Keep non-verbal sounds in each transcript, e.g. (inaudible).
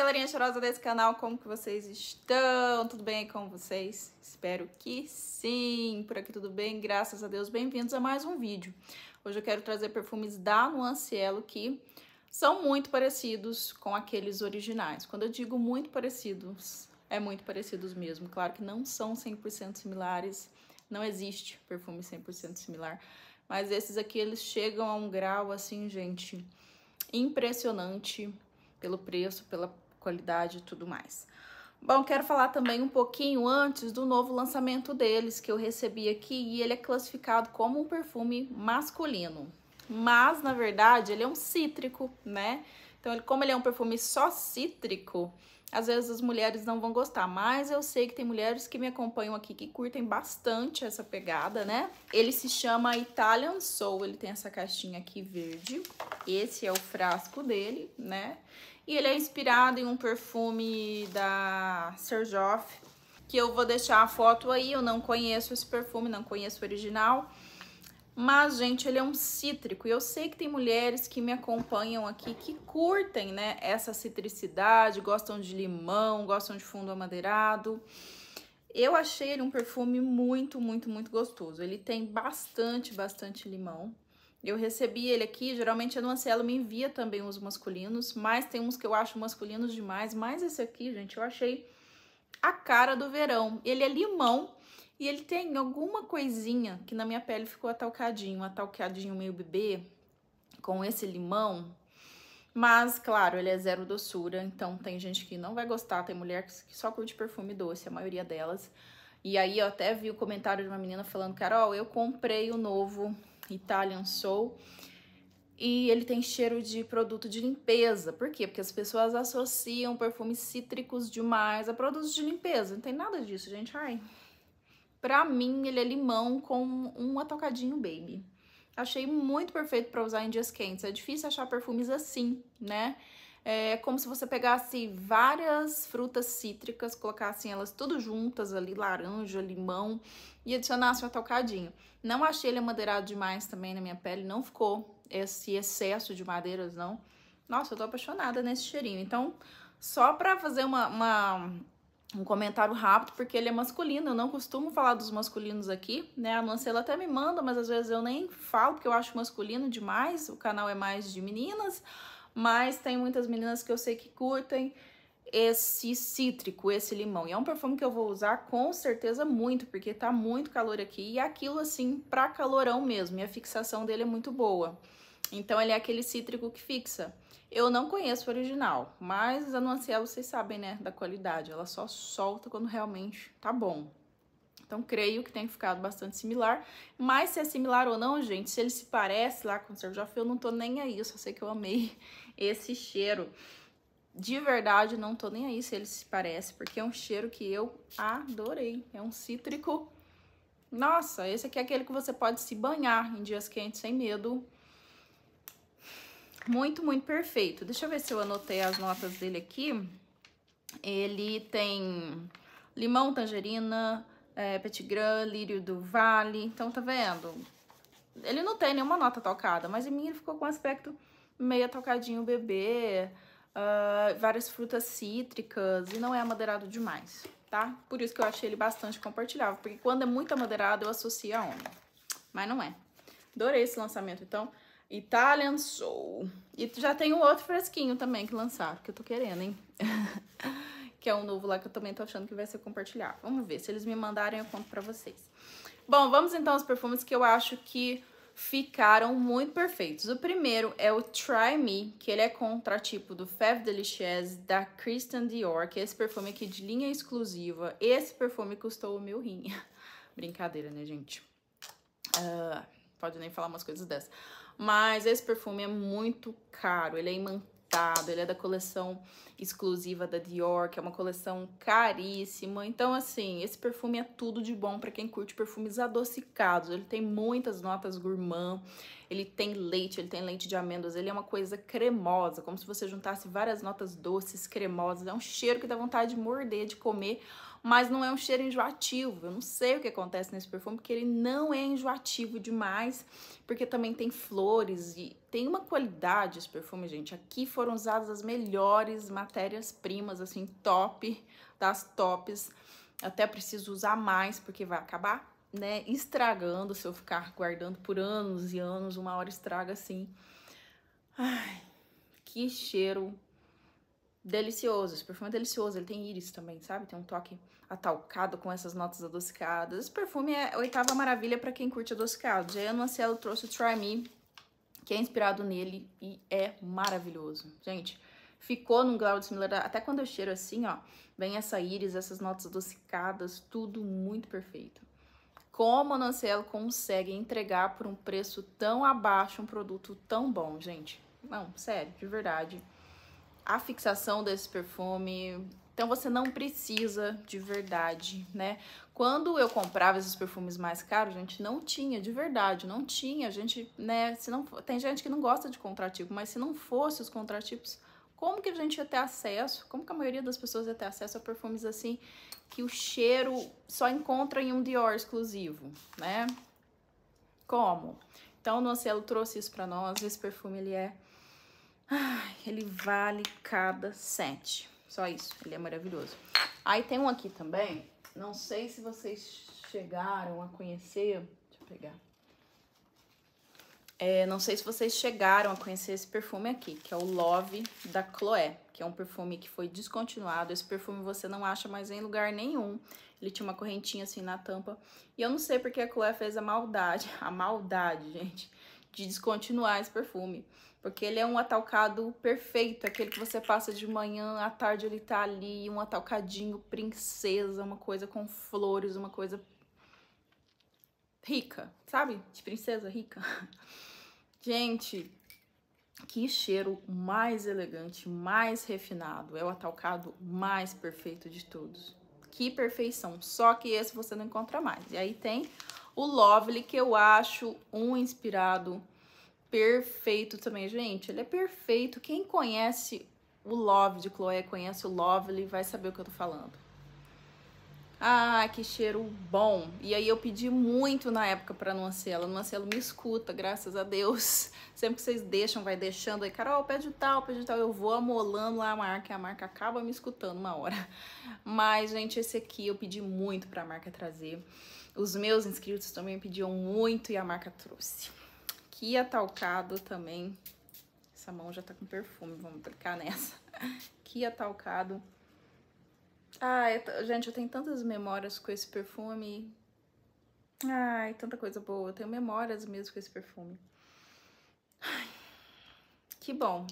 galerinha cheirosa desse canal, como que vocês estão? Tudo bem com vocês? Espero que sim. Por aqui tudo bem, graças a Deus. Bem-vindos a mais um vídeo. Hoje eu quero trazer perfumes da Nuancielo que são muito parecidos com aqueles originais. Quando eu digo muito parecidos, é muito parecidos mesmo. Claro que não são 100% similares, não existe perfume 100% similar, mas esses aqui eles chegam a um grau assim, gente, impressionante pelo preço, pela qualidade e tudo mais. Bom, quero falar também um pouquinho antes do novo lançamento deles que eu recebi aqui e ele é classificado como um perfume masculino. Mas, na verdade, ele é um cítrico, né? Então, ele, como ele é um perfume só cítrico, às vezes as mulheres não vão gostar, mas eu sei que tem mulheres que me acompanham aqui que curtem bastante essa pegada, né? Ele se chama Italian Soul, ele tem essa caixinha aqui verde. Esse é o frasco dele, né? E ele é inspirado em um perfume da Serjoff, que eu vou deixar a foto aí. Eu não conheço esse perfume, não conheço o original. Mas, gente, ele é um cítrico. E eu sei que tem mulheres que me acompanham aqui que curtem, né, essa citricidade, gostam de limão, gostam de fundo amadeirado. Eu achei ele um perfume muito, muito, muito gostoso. Ele tem bastante, bastante limão. Eu recebi ele aqui, geralmente a Nuancielo me envia também os masculinos, mas tem uns que eu acho masculinos demais, mas esse aqui, gente, eu achei a cara do verão. Ele é limão e ele tem alguma coisinha que na minha pele ficou atalcadinho, atalcadinho meio bebê, com esse limão. Mas, claro, ele é zero doçura, então tem gente que não vai gostar, tem mulher que só curte perfume doce, a maioria delas. E aí eu até vi o comentário de uma menina falando, Carol, eu comprei o novo Italian Soul. E ele tem cheiro de produto de limpeza. Por quê? Porque as pessoas associam perfumes cítricos demais a produtos de limpeza. Não tem nada disso, gente. Ai. Pra mim, ele é limão com um atocadinho baby. Achei muito perfeito para usar em dias quentes. É difícil achar perfumes assim, né? É como se você pegasse várias frutas cítricas, colocasse elas tudo juntas ali, laranja, limão, e adicionasse um atocadinho. Não achei ele amadeirado demais também na minha pele, não ficou esse excesso de madeiras, não. Nossa, eu tô apaixonada nesse cheirinho. Então, só pra fazer uma, uma um comentário rápido, porque ele é masculino, eu não costumo falar dos masculinos aqui, né? A Mancela até me manda, mas às vezes eu nem falo, porque eu acho masculino demais, o canal é mais de meninas, mas tem muitas meninas que eu sei que curtem esse cítrico, esse limão. E é um perfume que eu vou usar com certeza muito, porque tá muito calor aqui. E aquilo assim, pra calorão mesmo. E a fixação dele é muito boa. Então ele é aquele cítrico que fixa. Eu não conheço o original, mas a Nuanciel vocês sabem, né, da qualidade. Ela só solta quando realmente tá bom. Então, creio que tem ficado bastante similar. Mas se é similar ou não, gente, se ele se parece lá com o Serjoff, eu não tô nem aí. Eu só sei que eu amei (laughs) esse cheiro. De verdade, não tô nem aí se ele se parece, porque é um cheiro que eu adorei. É um cítrico. Nossa, esse aqui é aquele que você pode se banhar em dias quentes sem medo. Muito, muito perfeito. Deixa eu ver se eu anotei as notas dele aqui. Ele tem limão, tangerina, é, Petit Grand, Lírio do Vale. Então, tá vendo? Ele não tem nenhuma nota tocada, mas em mim ele ficou com um aspecto meio tocadinho bebê, uh, várias frutas cítricas e não é amadeirado demais, tá? Por isso que eu achei ele bastante compartilhável, porque quando é muito amadeirado eu associo a homem, mas não é. Adorei esse lançamento, então, Italian Soul. E já tem um outro fresquinho também que lançaram, que eu tô querendo, hein? (laughs) que é um novo lá que eu também tô achando que vai ser compartilhado. Vamos ver, se eles me mandarem eu conto pra vocês. Bom, vamos então aos perfumes que eu acho que ficaram muito perfeitos. O primeiro é o Try Me, que ele é contratipo do Fève Delicieuse da Christian Dior, que é esse perfume aqui de linha exclusiva. Esse perfume custou o meu rim. (laughs) Brincadeira, né, gente? Uh, pode nem falar umas coisas dessas. Mas esse perfume é muito caro, ele é imantado ele é da coleção exclusiva da Dior, que é uma coleção caríssima. Então, assim, esse perfume é tudo de bom para quem curte perfumes adocicados. Ele tem muitas notas gourmand, ele tem leite, ele tem leite de amêndoas, ele é uma coisa cremosa, como se você juntasse várias notas doces, cremosas. É um cheiro que dá vontade de morder, de comer mas não é um cheiro enjoativo. Eu não sei o que acontece nesse perfume, porque ele não é enjoativo demais, porque também tem flores e tem uma qualidade esse perfume, gente. Aqui foram usadas as melhores matérias-primas, assim, top das tops. Até preciso usar mais, porque vai acabar, né, estragando se eu ficar guardando por anos e anos, uma hora estraga assim. Ai, que cheiro delicioso. Esse perfume é delicioso, ele tem íris também, sabe? Tem um toque atalcado com essas notas adocicadas. Esse perfume é a oitava maravilha para quem curte adocicado. A Nuancielo trouxe o Try Me, que é inspirado nele e é maravilhoso. Gente, ficou num grau de similaridade. Até quando eu cheiro assim, ó, vem essa íris, essas notas adocicadas, tudo muito perfeito. Como a Nuancielo consegue entregar por um preço tão abaixo um produto tão bom, gente? Não, sério, de verdade a fixação desse perfume. Então você não precisa de verdade, né? Quando eu comprava esses perfumes mais caros, gente, não tinha, de verdade, não tinha. A gente, né, se não tem gente que não gosta de contratipo, mas se não fosse os contratipos, como que a gente ia ter acesso? Como que a maioria das pessoas ia ter acesso a perfumes assim que o cheiro só encontra em um Dior exclusivo, né? Como? Então, o Nocelo trouxe isso para nós. Esse perfume ele é Ai, ele vale cada sete. Só isso, ele é maravilhoso. Aí tem um aqui também, não sei se vocês chegaram a conhecer, deixa eu pegar. É, não sei se vocês chegaram a conhecer esse perfume aqui, que é o Love da Chloé, que é um perfume que foi descontinuado. Esse perfume você não acha mais em lugar nenhum. Ele tinha uma correntinha assim na tampa. E eu não sei porque a Chloé fez a maldade, (laughs) a maldade, gente, de descontinuar esse perfume. Porque ele é um atalcado perfeito, aquele que você passa de manhã, à tarde ele tá ali, um atalcadinho princesa, uma coisa com flores, uma coisa rica, sabe? De princesa rica. (laughs) Gente, que cheiro mais elegante, mais refinado. É o atalcado mais perfeito de todos. Que perfeição. Só que esse você não encontra mais. E aí tem o Lovely, que eu acho um inspirado perfeito também, gente. Ele é perfeito. Quem conhece o Love de Chloe, conhece o Lovely, vai saber o que eu tô falando. Ah, que cheiro bom. E aí eu pedi muito na época pra Nuancela. Nuancela me escuta, graças a Deus. (laughs) Sempre que vocês deixam, vai deixando aí, Carol, pede tal, pede tal. Eu vou amolando lá a marca a marca acaba me escutando uma hora. (laughs) Mas, gente, esse aqui eu pedi muito pra marca trazer. Os meus inscritos também pediam muito e a marca trouxe aqui atalcado também. Essa mão já tá com perfume, vamos aplicar nessa. Aqui atalcado. Ai, gente, eu tenho tantas memórias com esse perfume. Ai, tanta coisa boa. Eu tenho memórias mesmo com esse perfume. Ai, que bom.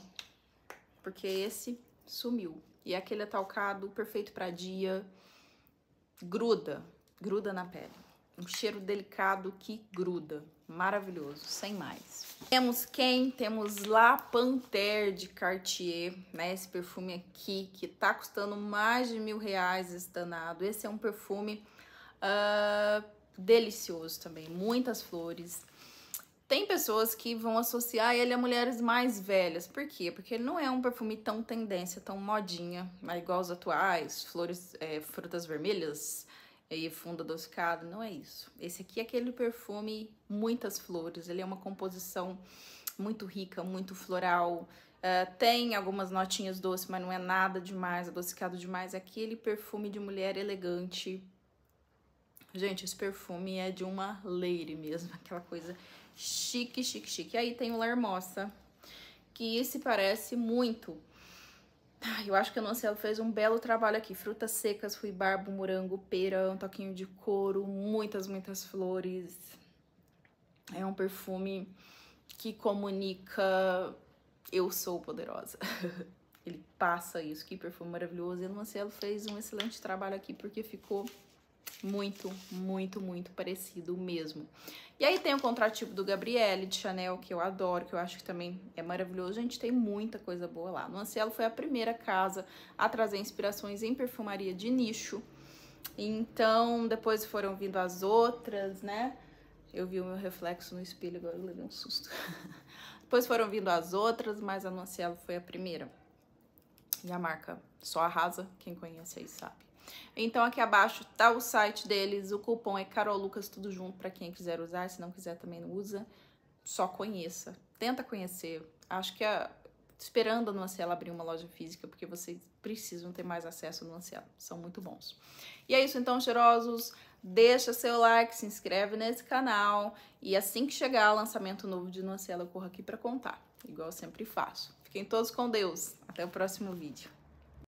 Porque esse sumiu. E aquele atalcado perfeito para dia. Gruda. Gruda na pele. Um cheiro delicado que gruda maravilhoso, sem mais. Temos quem? Temos La Panthère de Cartier, né? Esse perfume aqui, que tá custando mais de mil reais esse danado. Esse é um perfume uh, delicioso também, muitas flores. Tem pessoas que vão associar ele a mulheres mais velhas. Por quê? Porque ele não é um perfume tão tendência, tão modinha, né? igual os atuais, flores, é, frutas vermelhas, e fundo adocicado, não é isso. Esse aqui é aquele perfume muitas flores, ele é uma composição muito rica, muito floral, uh, tem algumas notinhas doces, mas não é nada demais, adocicado demais, é aquele perfume de mulher elegante. Gente, esse perfume é de uma lady mesmo, (laughs) aquela coisa chique, chique, chique. Aí tem o Larmosa, que se parece muito eu acho que a Nocelo fez um belo trabalho aqui. Frutas secas, ruibarbo, morango, pera, um toquinho de couro, muitas, muitas flores. É um perfume que comunica eu sou poderosa. (laughs) Ele passa isso, que perfume maravilhoso. E a Nocelo fez um excelente trabalho aqui porque ficou muito, muito, muito parecido mesmo. E aí tem o contratipo do Gabriele, de Chanel, que eu adoro, que eu acho que também é maravilhoso. Gente, tem muita coisa boa lá. No Ancielo foi a primeira casa a trazer inspirações em perfumaria de nicho. Então, depois foram vindo as outras, né? Eu vi o meu reflexo no espelho, agora eu levei um susto. (laughs) depois foram vindo as outras, mas a Nuancielo foi a primeira. E a marca só arrasa, quem conhece aí sabe. Então aqui abaixo tá o site deles, o cupom é Carolucas tudo junto para quem quiser usar, se não quiser também não usa, só conheça, tenta conhecer. Acho que a, esperando a Nuanciela abrir uma loja física, porque vocês precisam ter mais acesso ao Nuanciela, são muito bons. E é isso então, cheirosos, deixa seu like, se inscreve nesse canal e assim que chegar o lançamento novo de Nuanciela, eu corro aqui para contar, igual eu sempre faço. Fiquem todos com Deus, até o próximo vídeo.